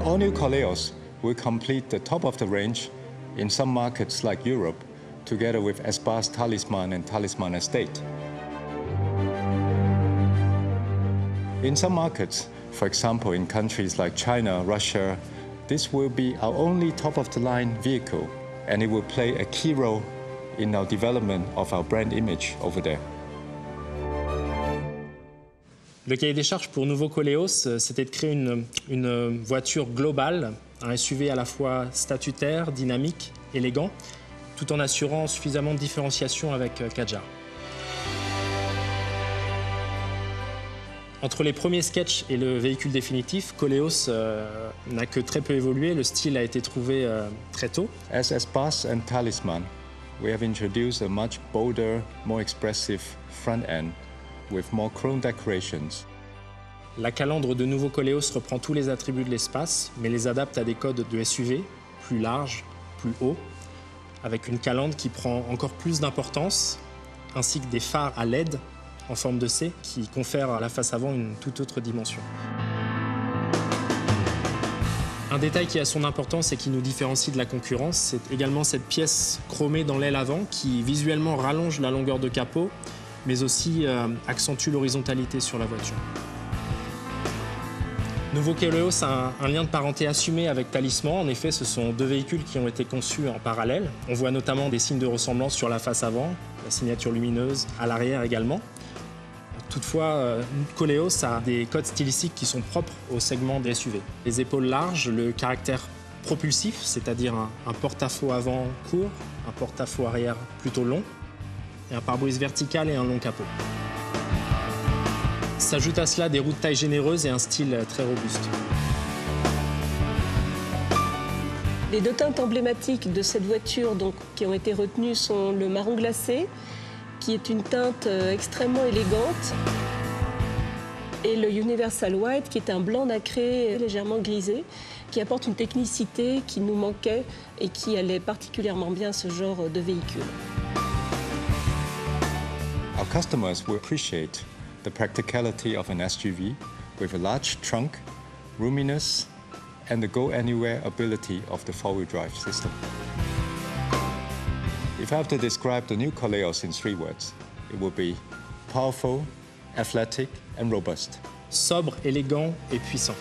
all-new Koleos will complete the top of the range in some markets like Europe, together with Espace Talisman and Talisman Estate. In some markets, for example in countries like China, Russia, this will be our only top-of-the-line vehicle, and it will play a key role in our development of our brand image over there. Le cahier des charges pour Nouveau Coleos, euh, c'était de créer une, voiture globale, un SUV à la fois statutaire, dynamique, élégant, tout en assurant suffisamment de différenciation avec euh, Kadjar. Entre les premiers sketchs et le véhicule définitif, Coleos euh, n'a que très peu évolué. Le style a été trouvé très tôt. As Espace and Talisman, we have introduced a much bolder, more expressive front end with more chrome decorations. La calandre de nouveau Coleos reprend tous les attributs de l'espace, mais les adapte à des codes de SUV, plus larges, plus hauts, avec une calandre qui prend encore plus d'importance, ainsi que des phares à LED en forme de C qui confèrent à la face avant une toute autre dimension. Un détail qui a son importance et qui nous différencie de la concurrence, c'est également cette pièce chromée dans l'aile avant qui visuellement rallonge la longueur de capot, mais aussi euh, accentue l'horizontalité sur la voiture. Nouveau Koleos a un, lien de parenté assumé avec Talisman. En effet, ce sont deux véhicules qui ont été conçus en parallèle. On voit notamment des signes de ressemblance sur la face avant, la signature lumineuse à l'arrière également. Toutefois, euh, Coleos a des codes stylistiques qui sont propres au segment des SUV. Les épaules larges, le caractère propulsif, c'est-à-dire un, un porte-à-faux avant court, un porte-à-faux arrière plutôt long, un pare-brise vertical et un long capot. S'ajoutent à cela des roues de taille généreuse et un style très robuste. Les deux teintes emblématiques de cette voiture qui ont été retenues sont le marron glacé, qui est une teinte euh, extrêmement élégante, et le Universal White, qui est un blanc nacré légèrement grisé, qui apporte une technicité qui nous manquait et qui allait particulièrement bien à ce genre de véhicule. Customers will appreciate the practicality of an SUV with a large trunk, roominess, and the go-anywhere ability of the four-wheel drive system. If I have to describe the new Koleos in three words, it would be powerful, athletic, and robust. Sobre, élégant et puissant.